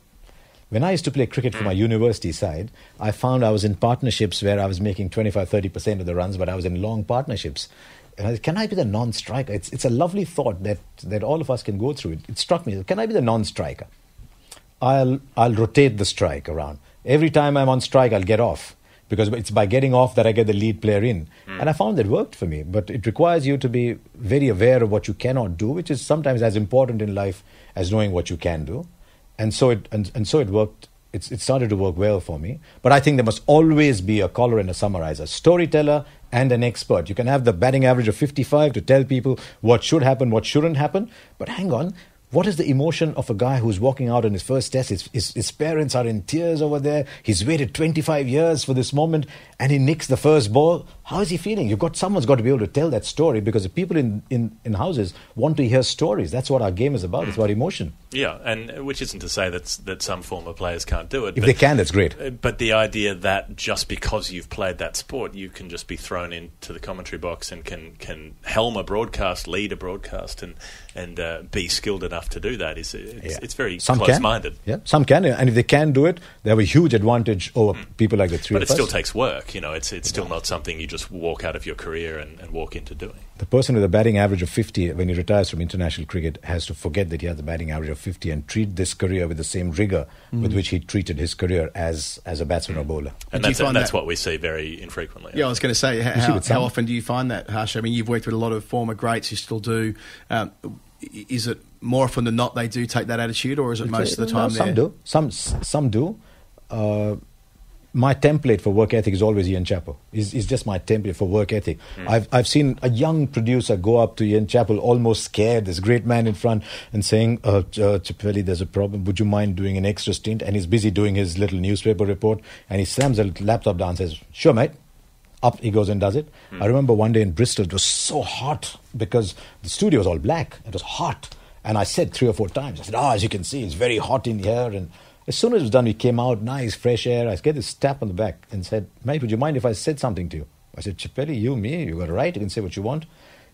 When I used to play cricket for my mm. university side, I found I was in partnerships where I was making 25 30% of the runs, but I was in long partnerships. And I said, can I be the non striker? It's, it's a lovely thought that, that all of us can go through. It, it struck me, can I be the non striker? I'll, I'll rotate the strike around. Every time I'm on strike, I'll get off because it's by getting off that I get the lead player in. Mm. And I found that worked for me. But it requires you to be very aware of what you cannot do, which is sometimes as important in life as knowing what you can do. And so it and, and so it worked. It's, it started to work well for me. But I think there must always be a caller and a summarizer, storyteller and an expert. You can have the batting average of 55 to tell people what should happen, what shouldn't happen. But hang on, What is the emotion of a guy who's walking out on his first test? His, his, his, parents are in tears over there. He's waited 25 years for this moment and he nicks the first ball. How is he feeling? You've got someone's got to be able to tell that story because the people in, in, in houses want to hear stories. That's what our game is about. Mm. It's about emotion. Yeah, and which isn't to say that that some former players can't do it. If but, they can, that's great. Uh, but the idea that just because you've played that sport, you can just be thrown into the commentary box and can can helm a broadcast, lead a broadcast, and and uh, be skilled enough to do that is it's, yeah. it's very some close-minded. Can. Yeah, some can, and if they can do it, they have a huge advantage over mm. people like the three. But it us. still takes work. You know, it's it's still not something you just walk out of your career and, and walk into doing. The person with a batting average of 50 when he retires from international cricket has to forget that he has a batting average of 50 and treat this career with the same rigor mm. with which he treated his career as as a batsman or bowler. And, and that's, that's that? what we see very infrequently. Yeah, I was going to say, how, how often do you find that, Harsh? I mean, you've worked with a lot of former greats, you still do. Um, is it more often than not they do take that attitude, or is it most of the time? No, some do. Some some do. Uh, my template for work ethic is always Ian Chappell. Is is just my template for work ethic. Mm. I've I've seen a young producer go up to Ian Chappell almost scared, this great man in front, and saying, uh, uh, Chappelli, there's a problem. Would you mind doing an extra stint? And he's busy doing his little newspaper report, and he slams the laptop down and says, Sure, mate. Up he goes and does it. Mm. I remember one day in Bristol, it was so hot because the studio was all black. It was hot. And I said three or four times, I said, Oh, as you can see, it's very hot in here. And as soon as it was done, we came out, nice, fresh air. I get this tap on the back and said, Mate, would you mind if I said something to you? I said, Chappelli, you, me, you got a right, you can say what you want.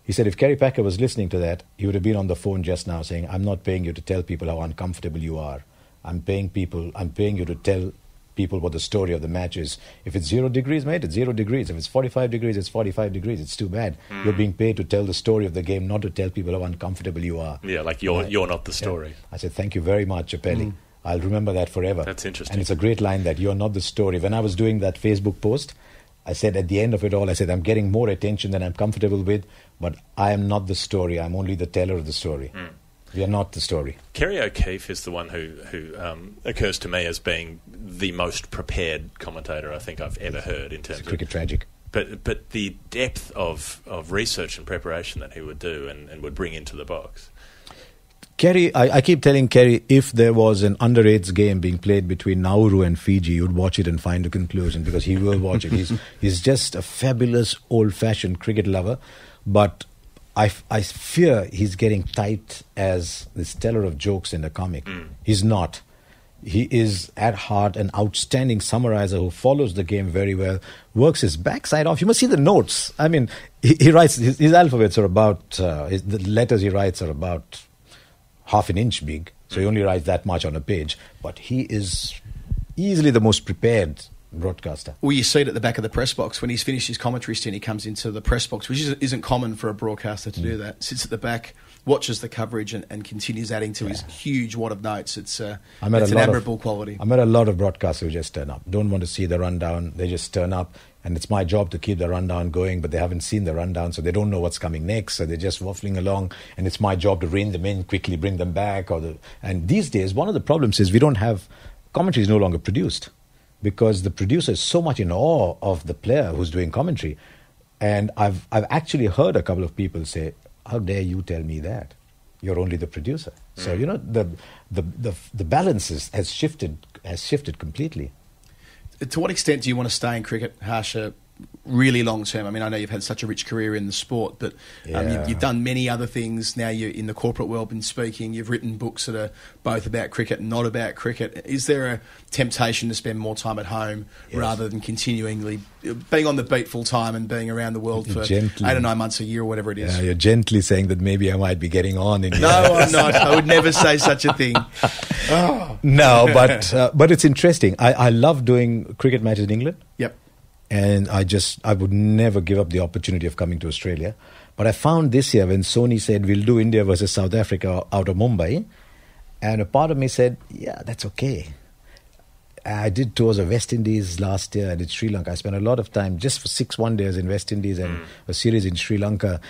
He said, if Kerry Packer was listening to that, he would have been on the phone just now saying, I'm not paying you to tell people how uncomfortable you are. I'm paying people, I'm paying you to tell people what the story of the match is. If it's zero degrees, mate, it's zero degrees. If it's 45 degrees, it's 45 degrees. It's too bad. Mm. You're being paid to tell the story of the game, not to tell people how uncomfortable you are. Yeah, like you're, you're not the story. Yeah. I said, thank you very much, Chappelli. Mm. I'll remember that forever. That's interesting. And it's a great line that you're not the story. When I was doing that Facebook post, I said at the end of it all, I said, I'm getting more attention than I'm comfortable with, but I am not the story. I'm only the teller of the story. Mm. We are not the story. Kerry O'Keefe is the one who, who um, occurs to me as being the most prepared commentator I think I've ever heard in terms it's cricket of tragic. But but the depth of, of research and preparation that he would do and, and would bring into the box. Kerry, I, I, keep telling Kerry, if there was an under eights game being played between Nauru and Fiji, you'd watch it and find a conclusion because he will watch it. He's *laughs* he's just a fabulous old fashioned cricket lover, but I, I fear he's getting tight as this teller of jokes in the comic. Mm. He's not. He is at heart an outstanding summarizer who follows the game very well, works his backside off. You must see the notes. I mean, he, he writes his, his, alphabets are about uh, his, the letters he writes are about half an inch big, so he only writes that much on a page. But he is easily the most prepared broadcaster. Well, you see it at the back of the press box when he's finished his commentary stint. He comes into the press box, which isn't common for a broadcaster to mm. do that. Sits at the back, watches the coverage, and, and continues adding to yeah. his huge wad of notes. It's uh, I met it's an admirable of, quality. I met a lot of broadcasters who just turn up. Don't want to see the rundown. They just turn up, and it's my job to keep the rundown going. But they haven't seen the rundown, so they don't know what's coming next. So they're just waffling along, and it's my job to rein them in quickly, bring them back. Or the, and these days, one of the problems is we don't have commentary is no longer produced because the producer is so much in awe of the player who's doing commentary. And I've, I've actually heard a couple of people say, How dare you tell me that? You're only the producer. Mm. So, you know, the, the, the, the balance has, shifted, has shifted completely. To what extent do you want to stay in cricket, Harsha? Really long term? I mean, I know you've had such a rich career in the sport, but um, yeah. you, have done many other things. Now you're in the corporate world, been speaking. You've written books that are both about cricket and not about cricket. Is there a temptation to spend more time at home yes. rather than continually being on the beat full time and being around the world for gently, eight or nine months a year or whatever it is? Yeah, you're gently saying that maybe I might be getting on. In *laughs* no, I'm not. I would never say such a thing. Oh. *laughs* No, but uh, but it's interesting. I, I love doing cricket matches in England. Yep and I just I would never give up the opportunity of coming to Australia. But I found this year when Sony said we'll do India versus South Africa out of Mumbai, and a part of me said, yeah, that's okay. I did tours of West Indies last year. I did Sri Lanka. I spent a lot of time just for six one days in West Indies and mm. a series in Sri Lanka.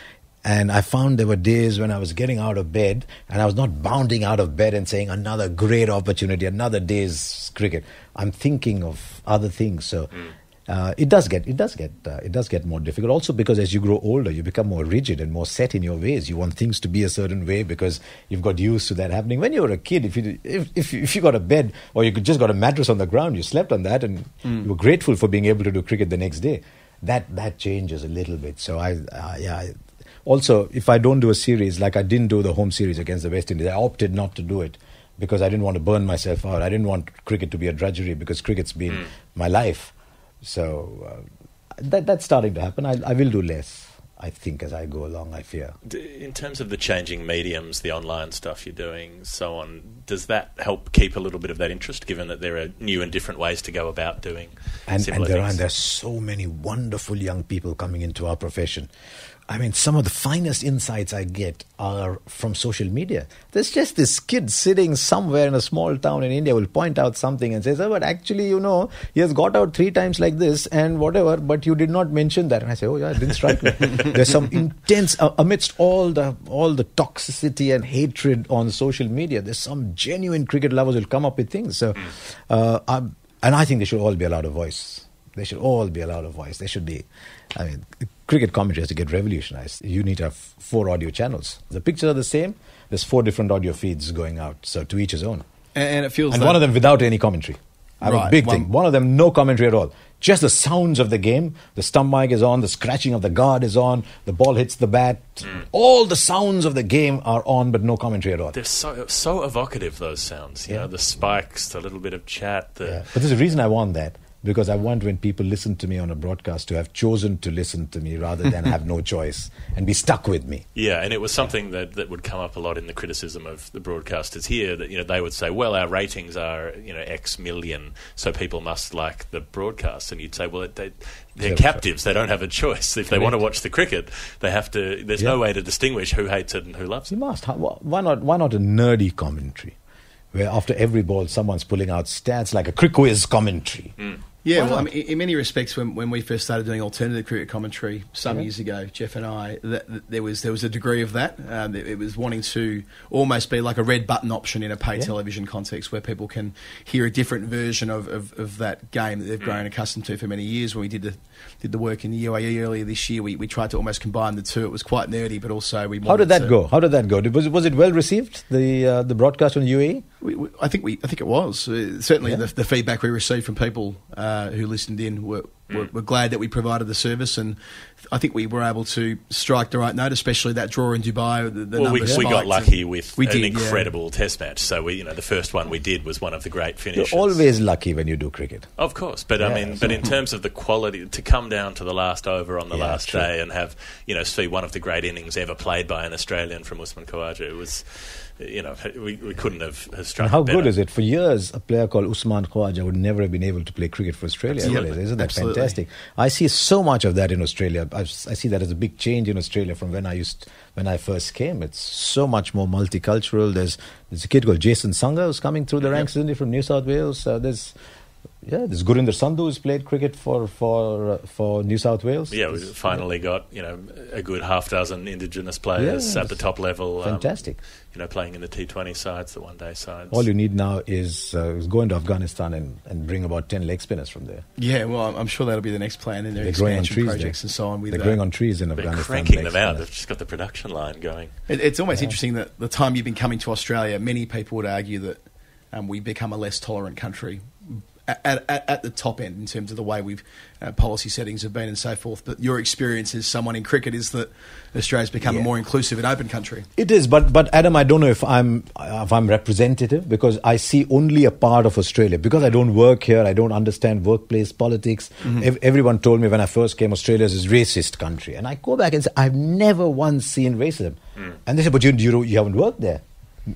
And I found there were days when I was getting out of bed and I was not bounding out of bed and saying another great opportunity, another day's cricket. I'm thinking of other things. So mm uh, it does get it does get uh, it does get more difficult. Also because as you grow older, you become more rigid and more set in your ways. You want things to be a certain way because you've got used to that happening. When you were a kid, if you if if, if you got a bed or you could just got a mattress on the ground, you slept on that, and mm. you were grateful for being able to do cricket the next day. That that changes a little bit. So I uh, yeah. I, also, if I don't do a series like I didn't do the home series against the West Indies, I opted not to do it because I didn't want to burn myself out. I didn't want cricket to be a drudgery because cricket's been mm. my life. So uh, that that's starting to happen. I, I will do less. I think as I go along, I fear. In terms of the changing mediums, the online stuff you're doing, so on, does that help keep a little bit of that interest, given that there are new and different ways to go about doing and, similar and there things? Are, there's so many wonderful young people coming into our profession I mean, some of the finest insights I get are from social media. There's just this kid sitting somewhere in a small town in India will point out something and says, oh, but actually, you know, he has got out three times like this and whatever, but you did not mention that. And I say, oh, yeah, it didn't strike me. *laughs* There's some intense, uh, amidst all the, all the toxicity and hatred on social media, there's some genuine cricket lovers will come up with things. So, uh, and I think they should all be allowed a voice. They should all be allowed a voice. They should be, I mean, cricket commentary has to get revolutionized. You need to have four audio channels. The pictures are the same. There's four different audio feeds going out, so to each his own. And, it feels. And one of them without any commentary. I right, a big one, thing. One of them no commentary at all. Just the sounds of the game. The stump mic is on. The scratching of the guard is on. The ball hits the bat. Mm. All the sounds of the game are on, but no commentary at all. They're so so evocative. Those sounds. You yeah. know, the spikes, the little bit of chat. The... Yeah. But there's a reason I want that because I want when people listen to me on a broadcast to have chosen to listen to me rather than have no *laughs* choice and be stuck with me. Yeah, and it was something that, that would come up a lot in the criticism of the broadcasters here that you know they would say, well, our ratings are you know X million, so people must like the broadcast, and you'd say, well, they, they're captives; they don't have a choice. If they want to watch the cricket, they have to. There's yeah. no way to distinguish who hates it and who loves it. You must. Why not? Why not a nerdy commentary? Where after every ball, someone's pulling out stats like a cricket quiz commentary. Mm yeah, well, I mean, in many respects, when, when we first started doing alternative cricket commentary some yeah. years ago, Geoff and I, that, that there was there was a degree of that. Um, it, it, was wanting to almost be like a red button option in a pay yeah. television context, where people can hear a different version of, of, of, that game that they've grown mm. accustomed to for many years. When we did the did the work in the UAE earlier this year, we, we tried to almost combine the two. It was quite nerdy, but also we. How did that to, go? How did that go? Was it, was it well received the uh, the broadcast on the UAE? We, we, I think we I think it was uh, certainly yeah. the, the, feedback we received from people uh, who listened in were, were, mm. were, glad that we provided the service, and I think we were able to strike the right note, especially that draw in Dubai. The, the well, we, we, got lucky with we an did, incredible yeah. Test match. So we, you know, the first one we did was one of the great finishes. You're always lucky when you do cricket, of course. But yeah, I mean, but in terms of the quality, to come down to the last over on the yeah, last true. day and have you know see one of the great innings ever played by an Australian from Usman Khawaja, it was you know, we, we couldn't have, have struck. how better. good is it? For years, a player called Usman Khawaja would never have been able to play cricket for Australia. Absolutely. Isn't that Absolutely. fantastic? I see so much of that in Australia. I, I, see that as a big change in Australia from when I used when I first came. It's so much more multicultural. There's there's a kid called Jason Sangha who's coming through the ranks, isn't he, from New South Wales? Uh, there's yeah, this Gurinder Sandhu has played cricket for for uh, for New South Wales. Yeah, we finally got you know a good half dozen Indigenous players yeah, at the top level. Um, fantastic. Um, you know, playing in the T Twenty sides, the one day sides. All you need now is, uh, is go into Afghanistan and, and bring about ten leg spinners from there. Yeah, well, I'm sure that'll be the next plan in their They're expansion projects there. and so on. With They're growing on trees in They're Afghanistan. cranking them out. They've just got the production line going. It, it's almost yeah. interesting that the time you've been coming to Australia, many people would argue that um, we become a less tolerant country at, at, at, the top end in terms of the way we've uh, policy settings have been and so forth. But your experience as someone in cricket is that Australia's become yeah. a more inclusive and open country. It is, but but Adam, I don't know if I'm if I'm representative because I see only a part of Australia because I don't work here. I don't understand workplace politics. Mm-hmm. Ev- everyone told me when I first came, Australia is a racist country, and I go back and say I've never once seen racism. Mm. And they say, but you you, you haven't worked there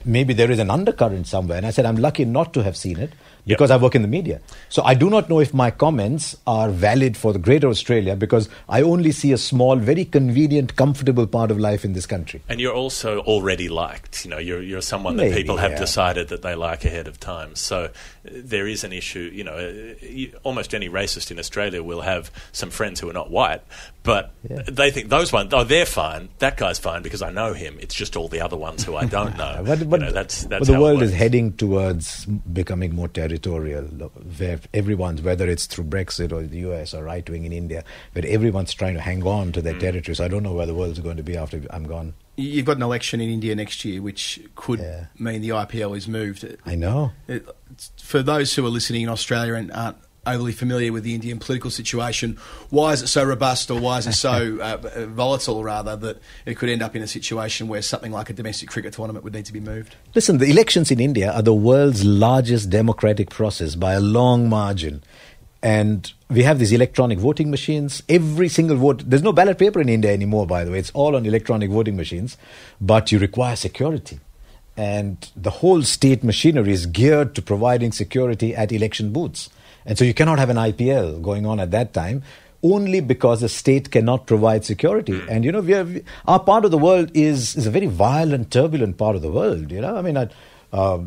maybe there is an undercurrent somewhere. And I said, I'm lucky not to have seen it because yep. I work in the media. So I do not know if my comments are valid for the greater Australia because I only see a small, very convenient, comfortable part of life in this country. And you're also already liked. You know, you're, you're someone that people have yeah. decided that they like ahead of time. So uh, there is an issue. You know, uh, almost any racist in Australia will have some friends who are not white, but yeah. they think those ones, oh, they're fine. That guy's fine because I know him. It's just all the other ones who I don't *laughs* know. but but, you know, that's, that's but the world is heading towards becoming more territorial, where everyone's, whether it's through Brexit or the US or right wing in India, but everyone's trying to hang on to their mm. territory. So I don't know where the world's going to be after I'm gone. You've got an election in India next year, which could yeah. mean the IPL is moved. I know. For those who are listening in Australia and aren't overly familiar with the Indian political situation. Why is it so robust, or why is it so *laughs* uh, volatile, rather, that it could end up in a situation where something like a domestic cricket tournament would need to be moved? Listen, the elections in India are the world's largest democratic process by a long margin. And we have these electronic voting machines. Every single vote, there's no ballot paper in India anymore, by the way. It's all on electronic voting machines. But you require security. And the whole state machinery is geared to providing security at election booths. And so you cannot have an IPL going on at that time only because the state cannot provide security. Mm. And you know, we have, our part of the world is is a very violent, turbulent part of the world. You know, I mean, uh,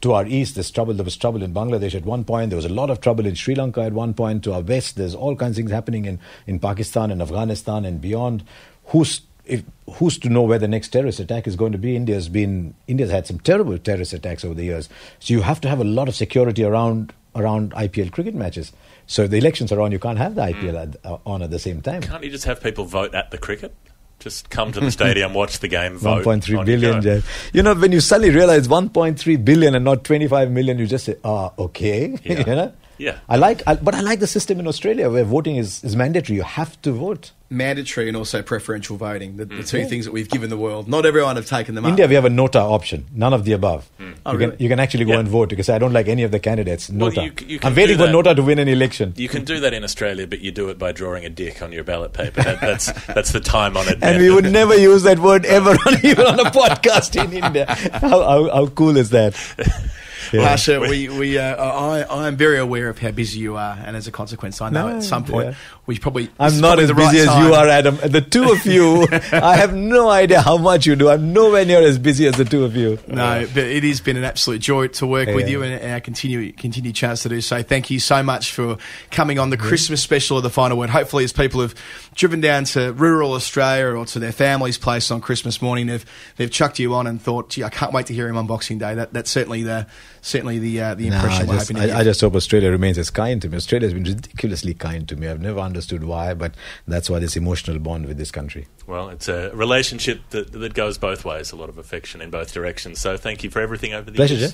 to our east, there's trouble. There was trouble in Bangladesh at one point. There was a lot of trouble in Sri Lanka at one point. To our west, there's all kinds of things happening in in Pakistan and Afghanistan and beyond. Who's if, who's to know where the next terrorist attack is going to be? India's been India's had some terrible terrorist attacks over the years, so you have to have a lot of security around around IPL cricket matches. So if the elections are on, you can't have the IPL mm. at, uh, on at the same time. Can't you just have people vote at the cricket? Just come to the stadium, *laughs* watch the game, vote. 1.3 billion, Geoff. You know, when you suddenly realize 1.3 billion and not 25 million, you just say, ah, okay. *laughs* Yeah. you know? Yeah. I like, I, but I like the system in Australia where voting is, is mandatory. You have to vote mandatory and also preferential voting, the, the two mm-hmm. things that we've given the world. Not everyone have taken them India, up. we have a nota option, none of the above. Mm. Oh, you, really? can, you can actually go yeah. and vote because I don't like any of the candidates. Nota. Well, you, you I'm waiting for Nota to win an election. You can do that in Australia, but you do it by drawing a dick on your ballot paper. That, that's that's the time on it. And we would never use that word ever on, *laughs* even on a podcast in India. How, how, how cool is that? Yeah. we, we, uh, I, I'm very aware of how busy you are, and as a consequence, I know no, at some point yeah. we probably. I'm not as busy right as time. you are, Adam. The two of you, *laughs* I have no idea how much you do. I'm nowhere near as busy as the two of you. No, but it has been an absolute joy to work yeah. with you, and, and I continue continue chance to do so. Thank you so much for coming on the Christmas special of the Final Word. Hopefully, as people have driven down to rural Australia or to their family's place on Christmas morning, they've they've chucked you on and thought, "Gee, I can't wait to hear him on Boxing Day." That that's certainly the certainly the uh, the impression no, I, just, I, I, just hope Australia remains as kind to me. Australia has been ridiculously kind to me. I've never understood why, but that's why this emotional bond with this country. Well, it's a relationship that that goes both ways. A lot of affection in both directions. So thank you for everything over the Pleasure, years. Geoff.